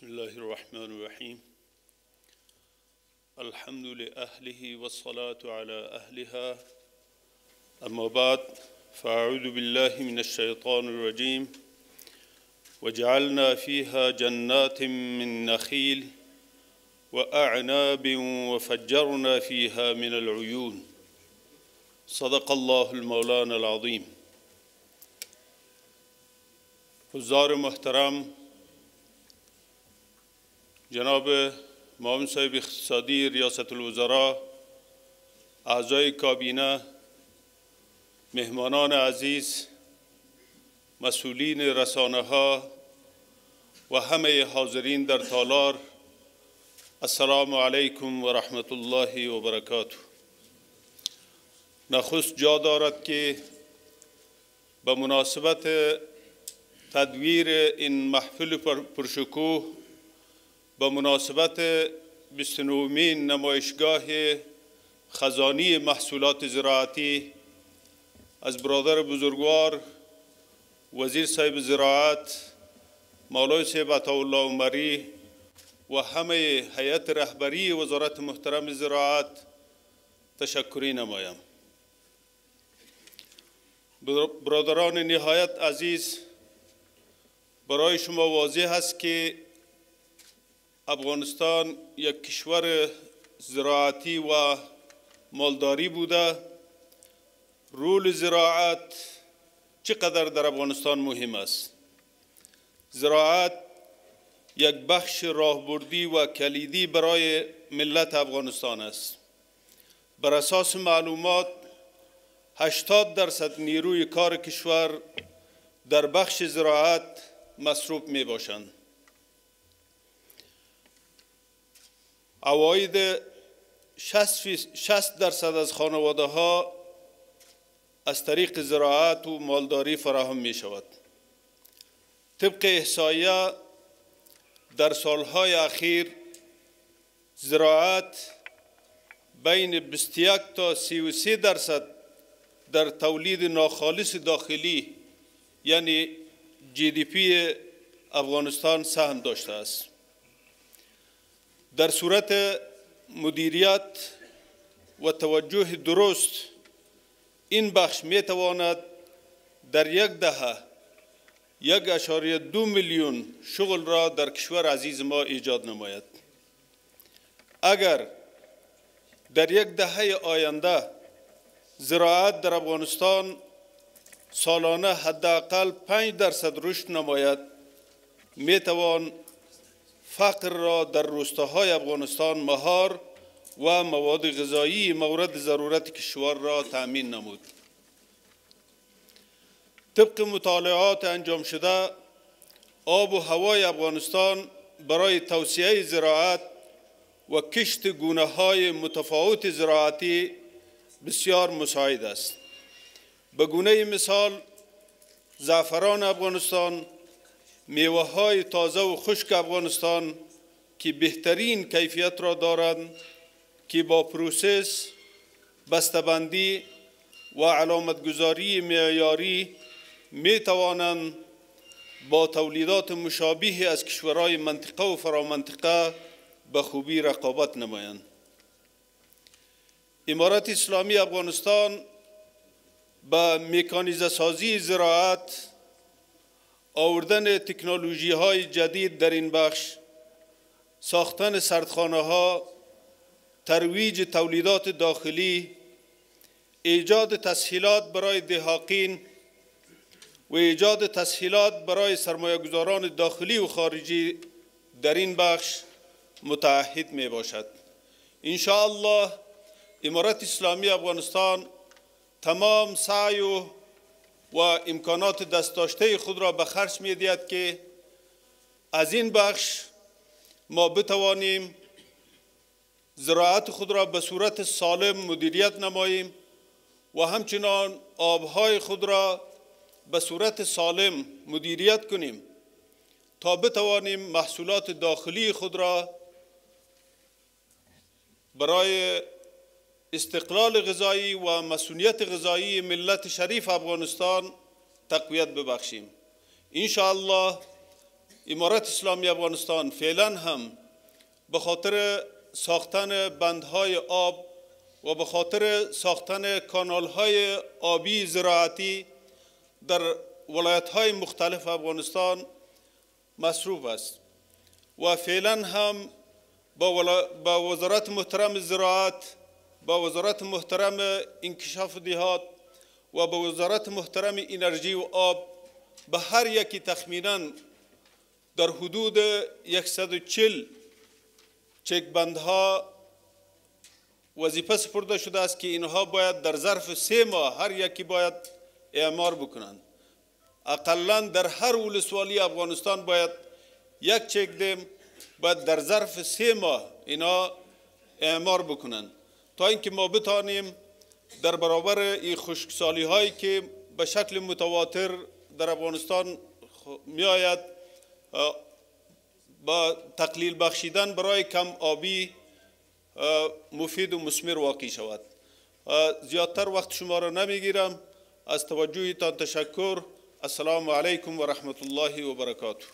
بسم الله الرحمن الرحيم. الحمد لأهله والصلاة على أهلها. أما بعد فأعوذ بالله من الشيطان الرجيم. وجعلنا فيها جنات من نخيل وأعناب وفجرنا فيها من العيون. صدق الله المولانا العظيم. حضار محترم جناب معاون صاحب اقتصادی ریاست الوزراء اعضای کابینه مهمانان عزیز مسئولین رسانه ها و همه حاضرین در تالار السلام علیکم و رحمت الله و برکاته. نخست جا دارد که به مناسبت تدویر این محفل پرشکوه به مناسبت 29 نمایشگاه خزانی محصولات زراعتی از برادر بزرگوار وزیر صاحب زراعت مولای صاحب عطاالله عمری و همه هیئت رهبری وزارت محترم زراعت تشکری نمایم. برادران نهایت عزیز برای شما واضح است که افغانستان یک کشور زراعتی و مالداری بوده. رول زراعت چقدر در افغانستان مهم است؟ زراعت یک بخش راهبردی و کلیدی برای ملت افغانستان است. بر اساس معلومات 80 درصد نیروی کار کشور در بخش زراعت مصروف می باشند اواید 60 درصد از خانواده ها از طریق زراعت و مالداری فراهم می شود طبق احصایه در سالهای اخیر زراعت بین 21 تا 33 درصد در تولید ناخالص داخلی یعنی جی دی پی افغانستان سهم داشته است. در صورت مدیریت و توجه درست این بخش می تواند در یک دهه یک اشاریه دو میلیون شغل را در کشور عزیز ما ایجاد نماید. اگر در یک دهه آینده زراعت در افغانستان سالانه حداقل 5 درصد رشد نماید می توان فقر را در روستاهای افغانستان مهار و مواد غذایی مورد ضرورت کشور را تأمین نمود. طبق مطالعات انجام شده آب و هوای افغانستان برای توسعه زراعت و کشت گونه های متفاوت زراعتی بسیار مساعد است. به گونه مثال زعفران افغانستان میوه های تازه و خشک افغانستان که بهترین کیفیت را دارند که با پروسس بسته‌بندی و علامتگذاری معیاری می توانند با تولیدات مشابه از کشورهای منطقه و فرامنطقه به خوبی رقابت نمایند. امارت اسلامی افغانستان به میکانیزه سازی زراعت آوردن تکنولوژی های جدید در این بخش ساختن سردخانه ها ترویج تولیدات داخلی ایجاد تسهیلات برای دهاقین و ایجاد تسهیلات برای سرمایه‌گذاران داخلی و خارجی در این بخش متعهد می باشد الله امارت اسلامی افغانستان تمام سعی و و امکانات دست داشته خود را به خرج می که از این بخش ما بتوانیم زراعت خود را به صورت سالم مدیریت نماییم و همچنان آبهای خود را به صورت سالم مدیریت کنیم تا بتوانیم محصولات داخلی خود را برای استقلال غذایی و مسئولیت غذایی ملت شریف افغانستان تقویت ببخشیم. ان الله امارت اسلامی افغانستان فعلا هم به خاطر ساختن بندهای آب و به خاطر ساختن کانالهای آبی زراعتی در ولایت های مختلف افغانستان مصروف است و فعلا هم با, وزارت محترم زراعت با وزارت محترم انکشاف دیهات و با وزارت محترم انرژی و آب به هر یکی تخمینا در حدود 140 چک بندها وظیفه سپرده شده است که اینها باید در ظرف سه ماه هر یکی باید اعمار بکنند. اقلا در هر ولسوالی افغانستان باید یک چک دیم باید در ظرف سه ماه اینا اعمار بکنند. تا اینکه ما بتانیم در برابر این خشکسالی هایی که به شکل متواتر در افغانستان می آید با تقلیل بخشیدن برای کم آبی مفید و مسمر واقع شود. زیادتر وقت شما را نمی‌گیرم. از توجهتان تشکر. السلام علیکم و رحمت الله و برکاته.